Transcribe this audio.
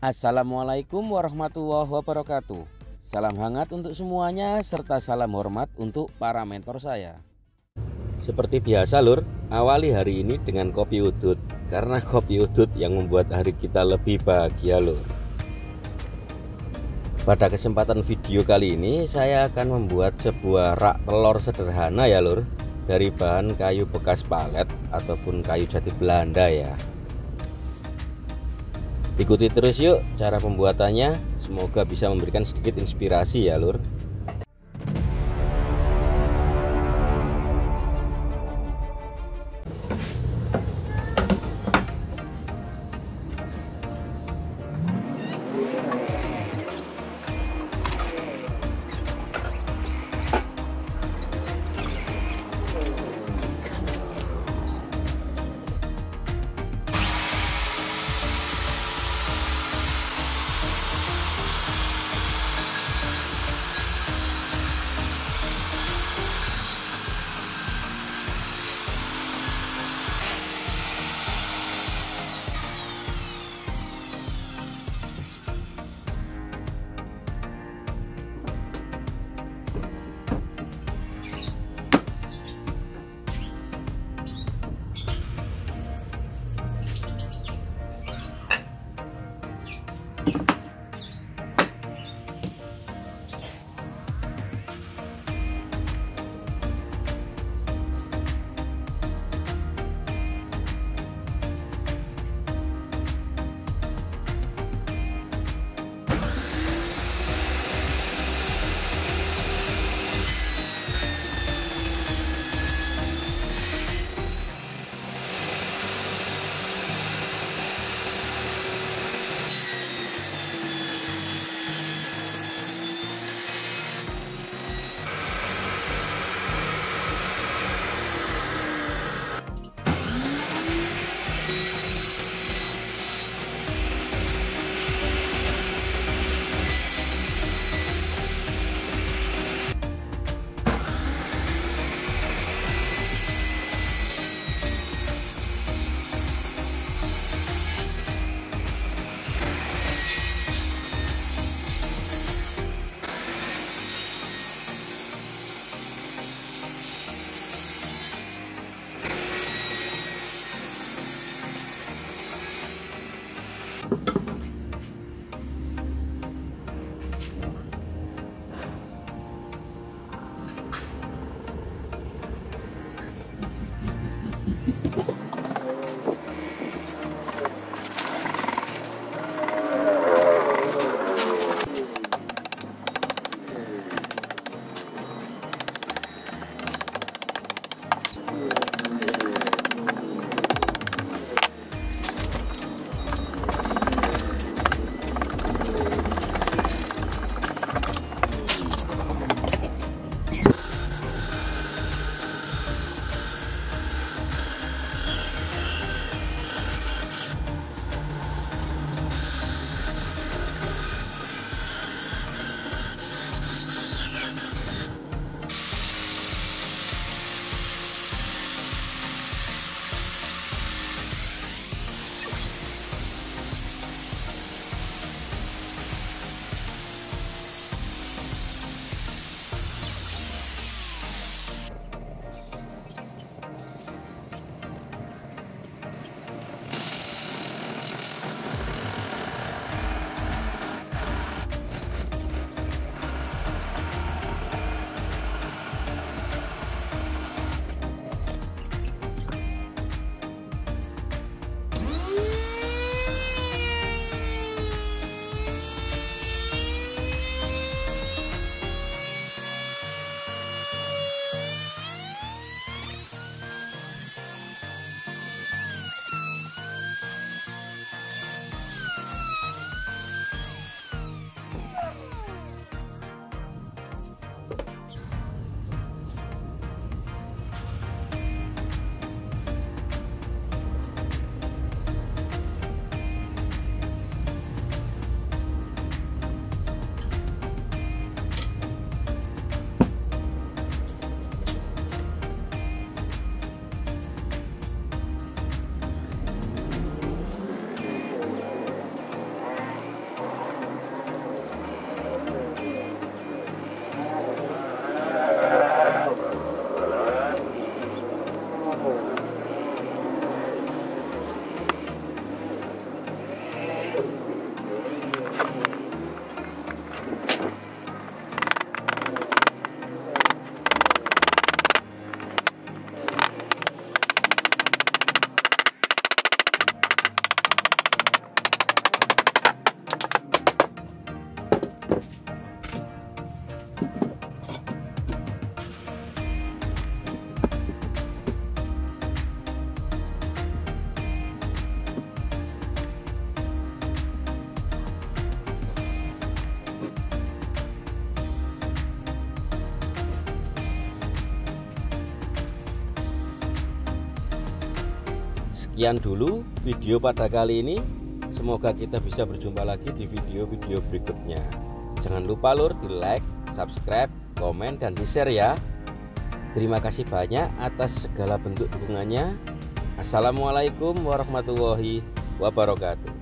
Assalamualaikum warahmatullahi wabarakatuh. Salam hangat untuk semuanya serta salam hormat untuk para mentor saya. Seperti biasa lur, awali hari ini dengan kopi udut Karena kopi udut yang membuat hari kita lebih bahagia lur. Pada kesempatan video kali ini saya akan membuat sebuah rak telur sederhana ya lur Dari bahan kayu bekas palet ataupun kayu jati Belanda ya Ikuti terus yuk cara pembuatannya. Semoga bisa memberikan sedikit inspirasi ya, Lur. Sekian dulu video pada kali ini. Semoga kita bisa berjumpa lagi di video-video berikutnya. Jangan lupa lur di like, subscribe, komen, dan di share ya. Terima kasih banyak atas segala bentuk dukungannya. Assalamualaikum warahmatullahi wabarakatuh.